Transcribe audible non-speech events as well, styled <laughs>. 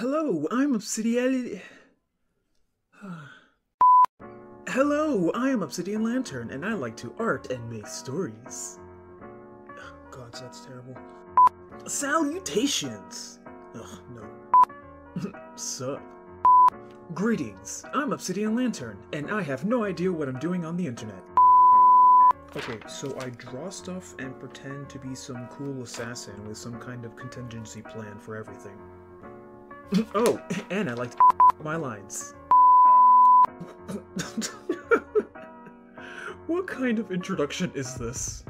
Hello, I'm Obsidian. <sighs> Hello, I am Obsidian Lantern, and I like to art and make stories. <sighs> Ugh, God, that's terrible. Salutations! Ugh, no. <laughs> Sup? Greetings, I'm Obsidian Lantern, and I have no idea what I'm doing on the internet. Okay, so I draw stuff and pretend to be some cool assassin with some kind of contingency plan for everything. Oh, and I like to <laughs> my lines. <laughs> what kind of introduction is this?